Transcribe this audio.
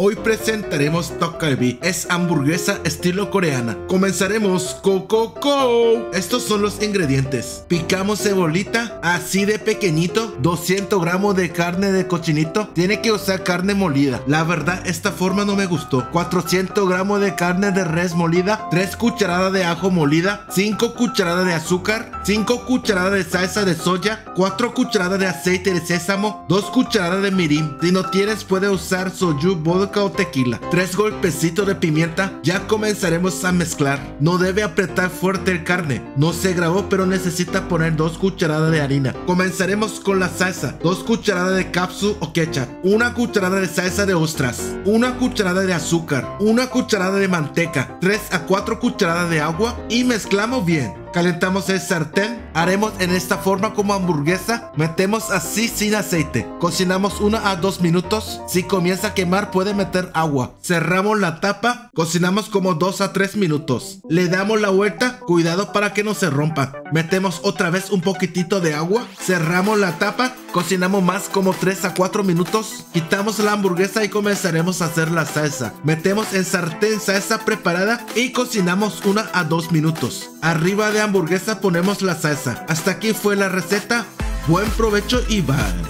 Hoy presentaremos Tteokgalbi, es hamburguesa estilo coreana. Comenzaremos Coco Co. Estos son los ingredientes. Picamos cebolita así de pequeñito, 200 gramos de carne de cochinito. Tiene que usar carne molida. La verdad esta forma no me gustó. 400 gramos de carne de res molida, 3 cucharadas de ajo molida, 5 cucharadas de azúcar, 5 cucharadas de salsa de soya, 4 cucharadas de aceite de sésamo, 2 cucharadas de mirin. Si no tienes puede usar soju, vodka o tequila, tres golpecitos de pimienta, ya comenzaremos a mezclar. No debe apretar fuerte el carne, no se grabó pero necesita poner dos cucharadas de harina. Comenzaremos con la salsa, dos cucharadas de capsu o ketchup, una cucharada de salsa de ostras, una cucharada de azúcar, una cucharada de manteca, 3 a 4 cucharadas de agua y mezclamos bien. Calentamos el sartén, haremos en esta forma como hamburguesa, metemos así sin aceite, cocinamos 1 a 2 minutos, si comienza a quemar puede meter agua, cerramos la tapa, cocinamos como 2 a 3 minutos, le damos la vuelta, cuidado para que no se rompa, metemos otra vez un poquitito de agua, cerramos la tapa, cocinamos más como 3 a 4 minutos, quitamos la hamburguesa y comenzaremos a hacer la salsa, metemos en sartén salsa preparada y cocinamos 1 a 2 minutos, arriba de hamburguesa ponemos la salsa. Hasta aquí fue la receta. Buen provecho y bye.